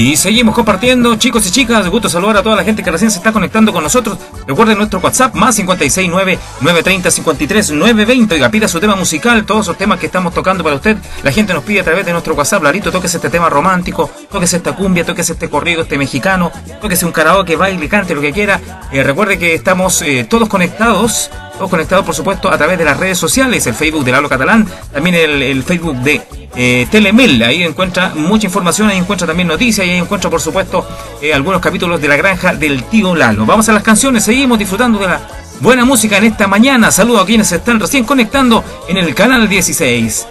Y seguimos compartiendo, chicos y chicas. Gusto saludar a toda la gente que recién se está conectando con nosotros. Recuerden nuestro WhatsApp, más 569 930 53 920. Oiga, pida su tema musical, todos esos temas que estamos tocando para usted. La gente nos pide a través de nuestro WhatsApp, Larito, toques este tema romántico, toques esta cumbia, toques este corrido, este mexicano, toques un karaoke, baile, cante, lo que quiera. Eh, recuerde que estamos eh, todos conectados conectados, por supuesto, a través de las redes sociales, el Facebook de Lalo Catalán, también el, Facebook de eh, Telemel. Ahí encuentra mucha información, ahí encuentra también noticias y ahí encuentra, por supuesto, eh, algunos capítulos de la granja del tío Lalo. Vamos a las canciones, seguimos disfrutando de la buena música en esta mañana. Saludo a quienes están recién conectando en el canal 16.